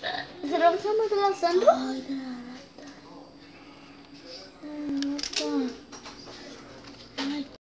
¿Se lo pasamos a la Sandra?